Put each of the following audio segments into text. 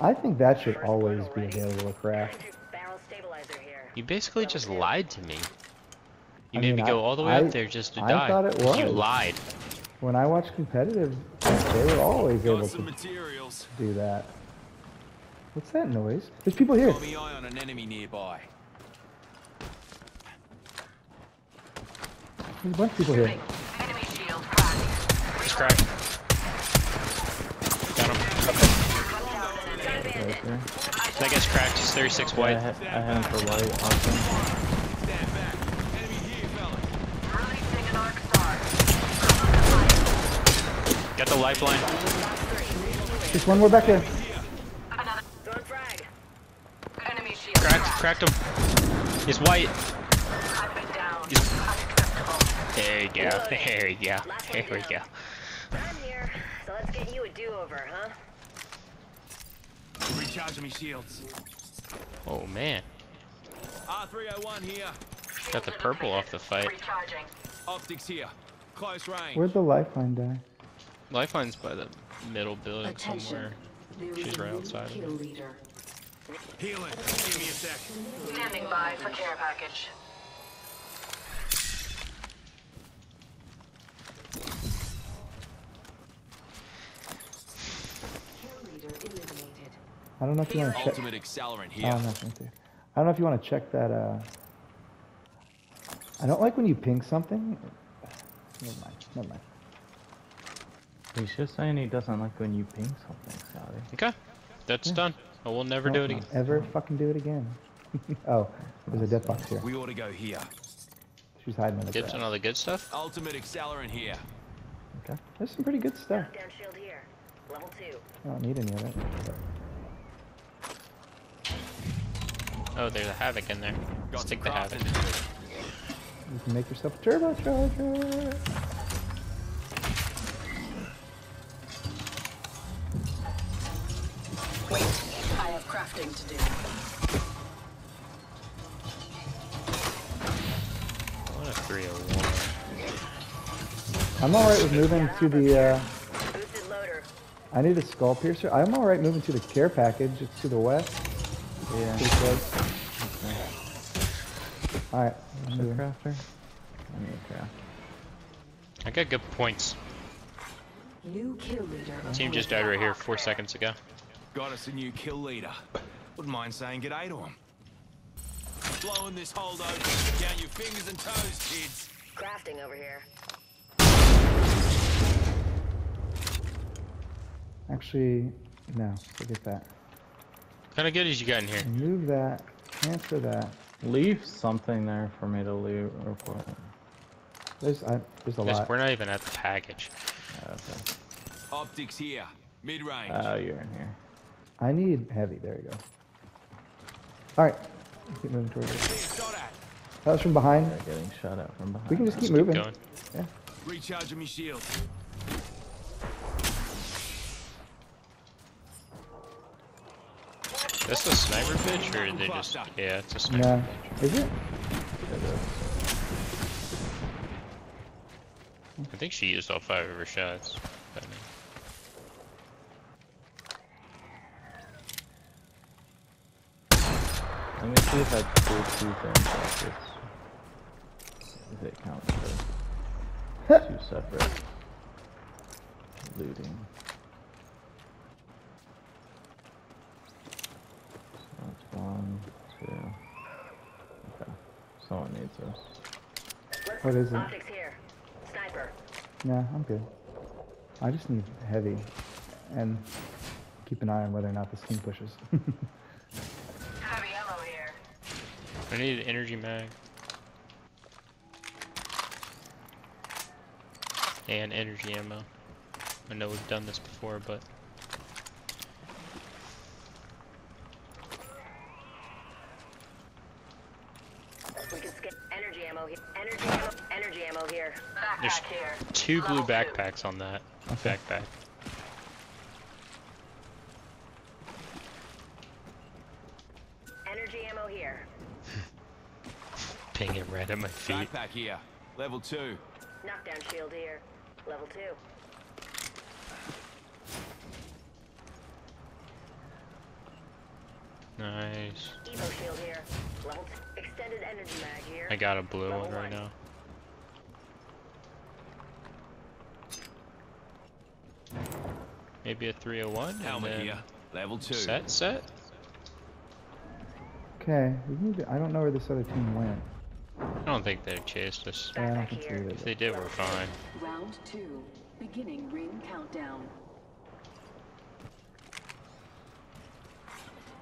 I think that should always be available to craft. Barrel stabilizer here. You basically just lied to me. You I made mean, me I- go all the way I- up there just to I die. thought it was. You lied. When I watch competitive, they were always able Got some to materials. do that. What's that noise? There's people here. Me eye on an enemy nearby. There's a bunch of people here. Enemy shield cracked. It's cracked. Got him. Right there. That guy's cracked. He's 36 I, white. ha I had him for white. Awesome. Stand back. Enemy here, fella. Releasing an arc star. Got the lifeline. Just one more back there. Another. Throwing frag. Enemy shield Cracked. Cracked him. He's white. I've been down. He's- There you go. There you go. There we go. I'm here, so let's get you a do-over, huh? Recharging me shields. Oh man. R301 here. Got the purple off the fight. Recharging. Optics here. Close range. Where'd the lifeline die? Lifeline's by the middle building Attention. somewhere. She's right outside of it. Healing. Give me a sec. Standing by for care package. Kill leader eliminated. I don't know if you want to check. Ultimate accelerant Oh, here. nothing there. I don't know if you want to check that. Uh, I don't like when you ping something. Never mind. Never mind. He's just saying he doesn't like when you ping something, Sally. Okay. That's done. I will never do it Don't again. Ever fucking do it again. oh, there's a death box here. We ought to go here. She's hiding in the Dips grass. on all the good stuff. Ultimate accelerant here. Okay. There's some pretty good stuff. Down shield here. Level two. I don't need any of it. Oh, there's a havoc in there. Got Let's take the havoc. crafting to do. You can make yourself a turbocharger. Wait, I have crafting to do. What a 301. I'm alright with moving to the. Uh, Boosted loader. I need a skull piercer. I'm alright moving to the care package. It's to the west. Yeah. Pretty close. Alright. I'm Is it moving. crafter? I need a craft. I got good points. New kill leader. Team just died right here four seconds ago. Got us a new kill leader. Wouldn't mind saying g'day to him. Blowing this hold open. Count your fingers and toes, kids. Crafting over here. Actually, no. Forget that. What kind of goodies you got in here? Move that. Answer that. Leave something there for me to loot or for. There's, I, there's a Guys, lot. we're not even at the package. Okay. Optics here. Mid range. Oh, ah, you're in here. I need heavy. There you go. Alright. Keep moving towards it. Being shot at. That was from behind. They're getting shot at from behind. We can just Let's keep moving. going. Yeah. Recharging me shield. This a sniper bitch, or they just yeah, it's a sniper. Nah. Is it? I think she used all five of her shots. But, Let me see if I pull two things off this. If it counts for two separate looting. So that's one, two. Okay. Someone needs this. What is it? Optics here. Sniper. Nah, I'm good. I just need heavy. And keep an eye on whether or not this thing pushes. Heavy ammo here. I need an energy mag. And energy ammo. I know we've done this before, but We can skip energy ammo here. Energy ammo. Energy ammo here. There's here. two blue Level two. backpacks on that backpack. Energy ammo here. Ping it right at my feet. Backpack here. Level two. Knockdown shield here. Level two. Nice. Evo shield here. Level extended energy mag here. I got a blue one right now. Maybe a 301 and Helmet then here. Level two. set set. Okay, we need to, I don't know where this other team went. I don't think they chased us. Yeah, I don't think so here. either. If they did, we're fine. Round two. Beginning ring countdown.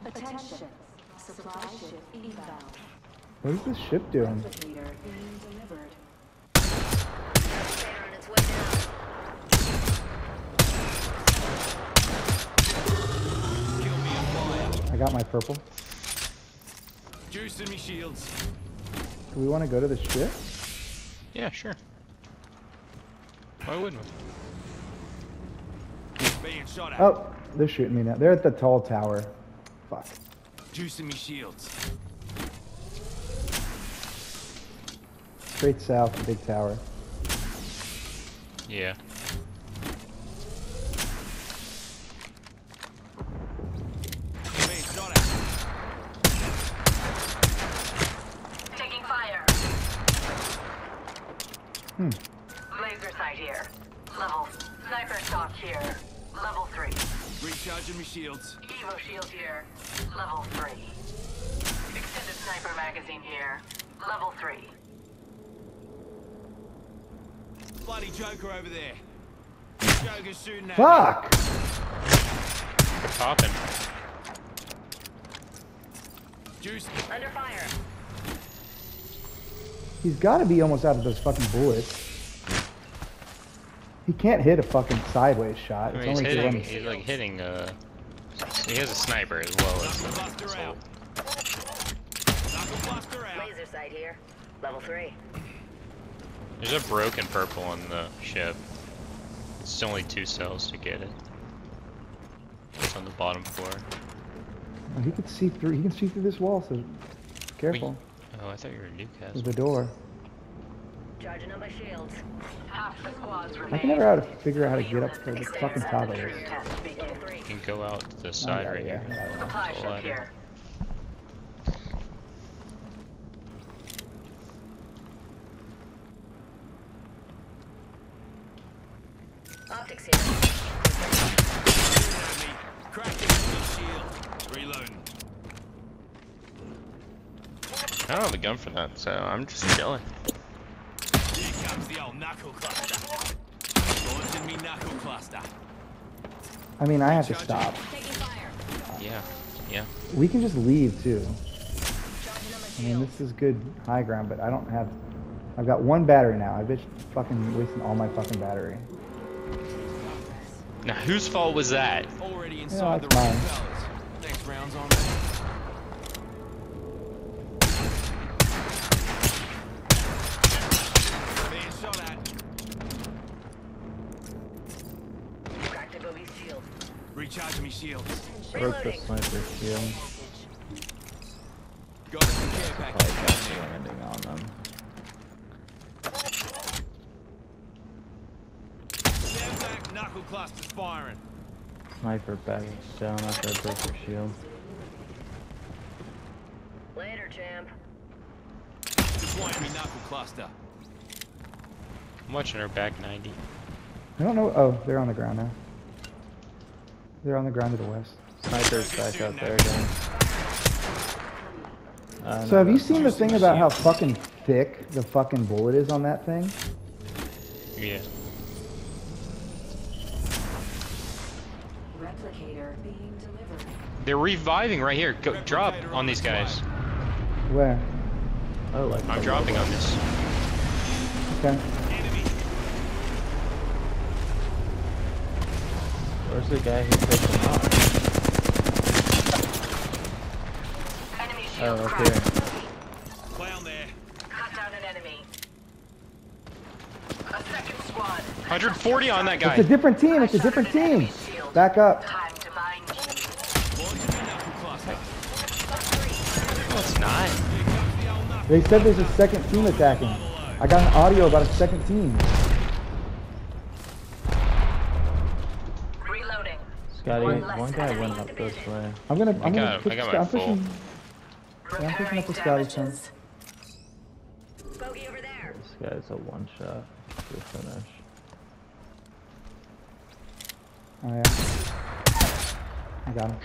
Attention. Supply ship inbound. What is this ship doing? Replicator being delivered. Container on its way down. Kill me a fire. I got my purple. Juicing me shields. Do we want to go to the ship? Yeah, sure. Why wouldn't we? Being shot at. Oh, they're shooting me now. They're at the tall tower. Fuck. Juicing me shields. Straight south, the big tower. Yeah. Recharging me shields. Evo shield here. Level 3. Extended sniper magazine here. Level 3. Bloody Joker over there. Joker's shooting at Fuck! Popping. me. Juice. Under fire. He's got to be almost out of those fucking bullets. He can't hit a fucking sideways shot. I It's mean, he's only hitting. one. He's like hitting. Uh, he has a sniper as well as Knuckle the buster assault. out. Knuckle buster out. Laser sight here. Level 3. There's a broken purple on the ship. It's only two cells to get it. It's on the bottom floor. Oh, He can see through. He can see through this wall. So careful Oh, I thought you were Newcastle. with the door. Charging up my shields. Half the squads remain. I can never how to figure out how to get up to the fucking top of True this. You can go out to the Oh, side yeah, right yeah, here. yeah, yeah. Supply ship here. Optics here. Shooting at me. Cracking me shield. Reloading. I don't have a gun for that, so I'm just chilling. Here comes the old knuckle cluster. Launching me knuckle cluster. I mean, I have to stop. Yeah, yeah. We can just leave too. Charging up my I mean, this is good high ground, but I don't have. I've got one battery now. I bitch fucking wasting all my fucking battery. Now, whose fault was that? Already inside that's the Recharging me shields. Broke the sniper shield. Got some care Probably package got down landing on them. Stand back, knuckle cluster's firing. Sniper back down after I broke your shield. Later, champ. Deploying me knuckle cluster. I'm watching her back 90. I don't know. Oh, they're on the ground now. They're on the ground to the west. Sniper's back out there again. Uh, So no, have you seen the thing about how fucking thick the fucking bullet is on that thing? Yeah. Replicator being delivered. They're reviving right here. Go drop on on these guys. Where? Oh, like I'm dropping on this. Okay. Where's the guy who picked him up? Enemy Oh, shield up here. Clown there. Cut down an enemy. A second squad. 140 on that guy. It's a different team. It's a different team. Back up. Time to mine you. Launching me knuckle cluster. No, it's not. Here comes the old knuckle. They said there's a second team attacking. I got an audio about a second team. Reloading. This Scotty, One one guy went up this way. I'm gonna. I'm got gonna him. push I got Sc- my I'm pushing. Yeah, I'm picking up the Scotty's son. Bogey over there. This guy's a one shot to finish. Oh yeah. I got him.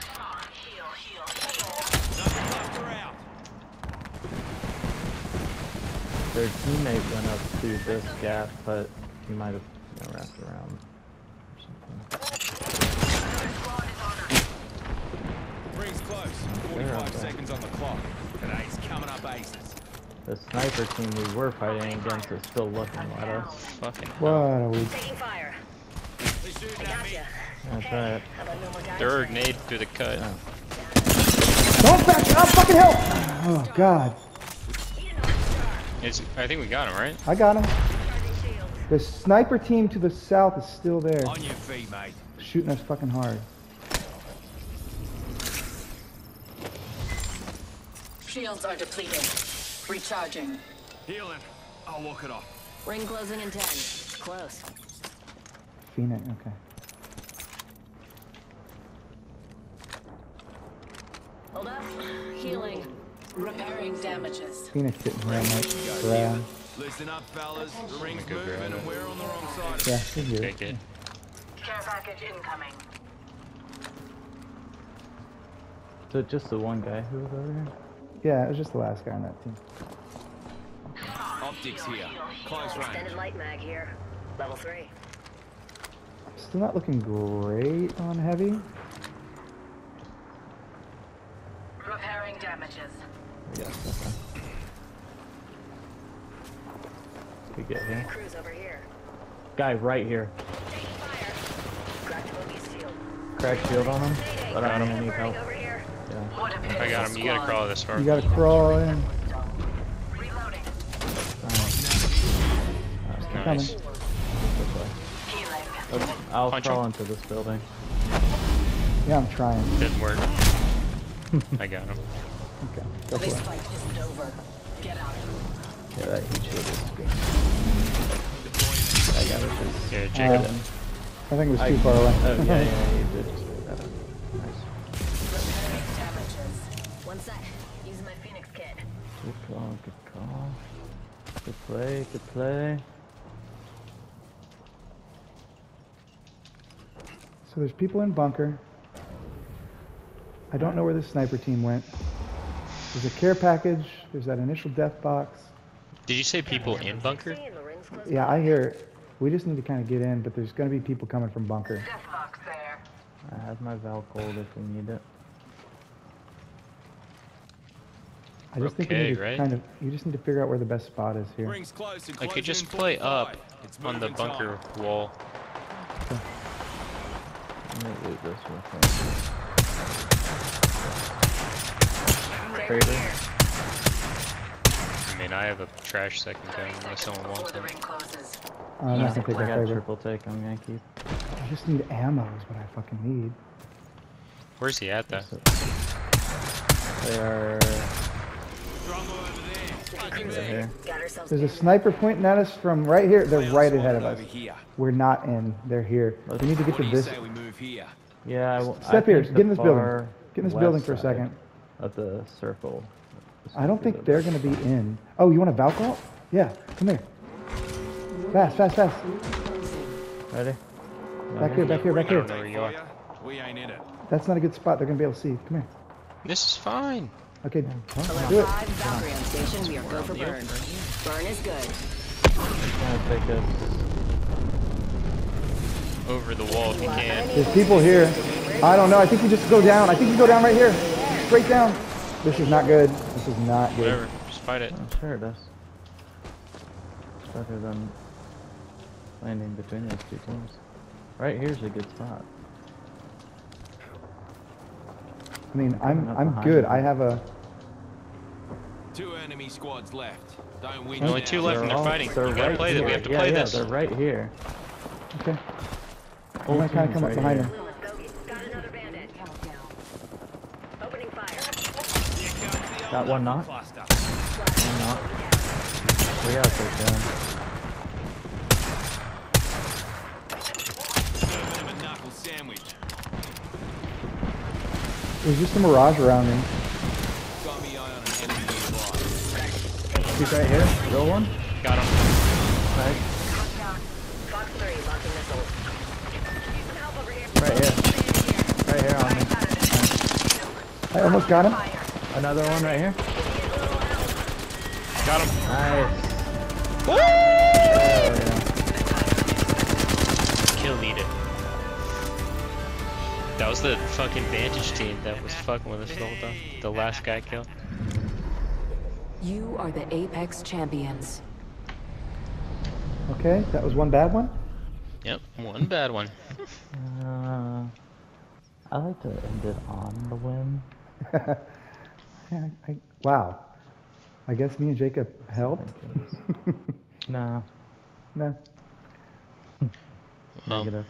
Their teammate went up to this gap, but he might have you know, wrapped around or something. Squad is on us. Rings close. They're 45 out there. seconds on the clock. Today's coming up aces. The sniper team we were fighting against is still looking at us. Fucking What hell. a week. Taking fire. They're shooting. That's right. How about no? Third nade through the cut. Yeah. Don't back up! Fucking help! Oh god. It's, I think we got him, right? I got him. The sniper team to the south is still there, On your feet, mate. shooting us fucking hard. Shields are depleted. Recharging. Healing. I'll walk it off. Ring closing in 10. Close. Phoenix. Okay. Hold up. Healing. Repairing damages. Phoenix didn't hear him like grab. Listen up, fellas. The ring's moving and we're on the wrong side Yeah, it. he's. Take it. Care package incoming. So just the one guy who was over here? Yeah, it was just the last guy on that team. Optics here. Close range. Extended light mag here. Level 3. Still not looking great on heavy. Repairing damages. Yes, okay. We get here. Crews over here. Guy right here. Taking fire. Cracked bogey's shield. Crack shield on him, but I don't need help. Over here. Yeah. What a I got him. You gotta crawl this far. You gotta crawl in. Reloading. Coming. Nice. Healing. Let's- I'll Punch crawl him. into this building. Yeah, I'm trying. Didn't work. I got him. Okay, go for it. fight isn't over. Get out. Yeah, that heat shield is good. I got it. Just Yeah, Uh, Jacob. I think it was I- too far away. Oh, yeah, yeah, you Good play, good play. So there's people in bunker. I don't know where the sniper team went. There's a care package. There's that initial death box. Did you say people in bunker? See, and the ring's close Yeah, I hear it. We just need to kind of get in, but there's going to be people coming from bunker. Death box there. I have my Valk ult if we need it. I just think we Okay, need to right? kind of, you just need to figure out where the best spot is here. Rings close and I closing could just play up It's on the bunker time. wall. Let me loot this real quick. Crater. I mean, I have a trash second gun unless someone wants it. ring closes. I'm not going to take that got further. triple take, I'm gonna keep. I just need ammo is what I fucking need. Where's he at, though? They are Struggle over there. There. here. Got ourselves There's a sniper pointing at us from right here. They're right ahead of us. We're not in. They're here. We need to get to this. say we move here? Yeah, I w- I Step here. Get in this building. Get in this building for a second. Of the circle. I don't think they're going to be in. Oh, you want a Valk ult? Yeah, come here. Fast, fast, fast. Ready? Back here, back here, back here. know where you are. We ain't in it. That's not a good spot. They're going to be able to see. Come here. This is fine. Okay, do it. 5 Valkyrie on station. We are go for burn. Burn is good. It's gonna take us. Over the wall if you can. There's people here. I don't know. I think you just go down. I think you go down right here. Straight down. This is not good. This is not good. Whatever. Just fight it. Oh, sure it does. It's better than landing between those two teams. Right here's a good spot. I mean, I'm I'm good. you. I have a. Two enemy squads left. Don't win Only two left and they're all- fighting. they're You gotta right play that. We here. have to yeah, play yeah, this. they're right here. Okay. Whole I'm gonna kind of team's come up behind here. him. Lewis. Got another bandit. Opening fire. Here comes the Got old one knock. not? We gotta take down. Serving him a knuckle sandwich. There's just a mirage around me. Got me eye on an enemy. He's right here. Real one. Got him. Nice. Fox 3, launching missiles. Need some help over here. Right here. Right here on me. I almost got him. Another one right here. Got him. Nice. Woo! Oh, yeah. Kill leader. That was the fucking Vantage team that was fucking with us the whole time. The last guy killed. You are the Apex champions. Okay, that was one bad one. Yep, one bad one. Uh, I like to end it on the win. Yeah, I, wow. I guess me and Jacob helped. No, no. Well, negative.